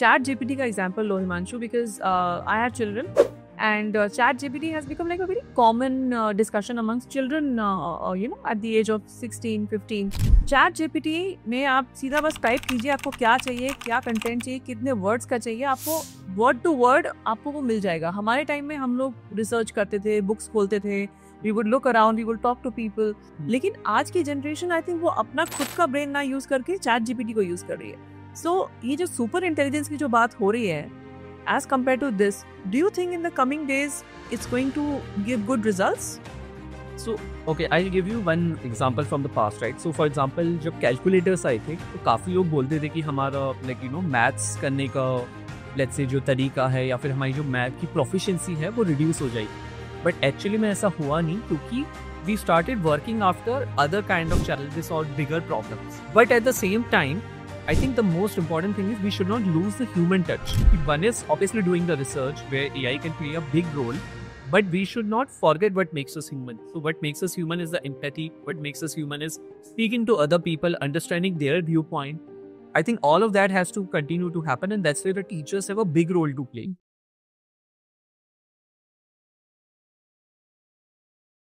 chat gpt का example low because uh, i have children and uh, chat gpt has become like a very common uh, discussion amongst children uh, uh, you know at the age of 16 15 chat gpt में आप सीधा बस type कीजिए आपको क्या चाहिए क्या content चाहिए कितने वर्ड्स का चाहिए आपको वर्ड टू वर्ड आपको वो मिल जाएगा। हमारे टाइम में हम लोग रिसर्च करते थे बुक्स खोलते थे we would look around we would talk to people लेकिन आज की जनरेशन आई थिंक वो अपना खुद का ब्रेन ना यूज़ करके चैट जीपीटी को यूज़ कर रही है। सो ये जो सुपर इंटेलिजेंस की जो बात हो रही है as compare to this do you think in the coming days it's going to give good results So, okay, I'll give you one example from the past, right? So, for example, जब calculators आए थे तो काफ़ी लोग बोलते थे कि हमारा लाइक यू नो मैथ्स करने का लेट्स से जो तरीका है या फिर हमारी जो मैथ की प्रोफिशिएंसी है वो रिड्यूस हो जाएगी। बट एक्चुअली में ऐसा हुआ नहीं क्योंकि we started working after other kind of challenges or bigger problems. But at the same time I think the most important thing is we should not lose the human touch. One is obviously doing the research where AI can play a big role, but we should not forget what makes us human. So, what makes us human is the empathy. What makes us human is speaking to other people, understanding their viewpoint. I think all of that has to continue to happen, and that's where the teachers have a big role to play.